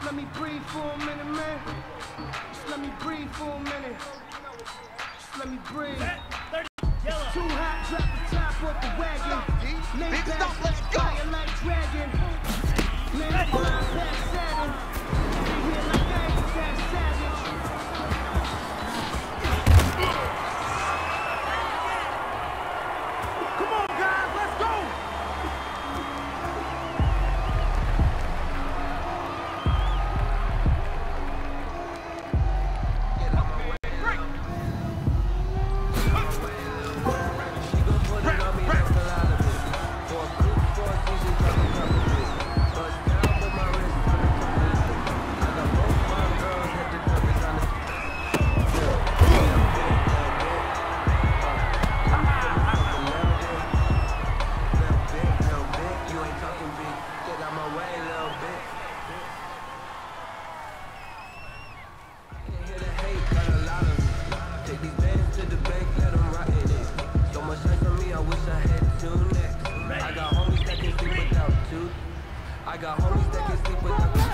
Just let me breathe for a minute, man. Just let me breathe for a minute. Just let me breathe. I got homies that can sleep without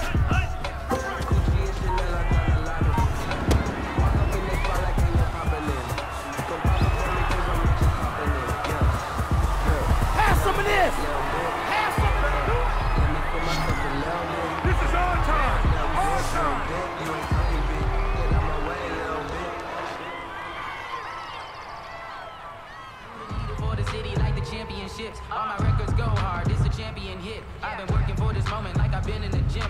championships. All my records go hard. It's a champion hit. I've been working for this moment like I've been in the gym.